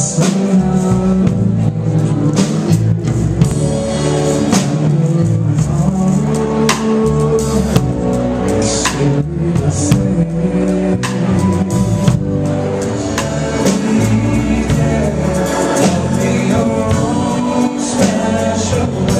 Special. way,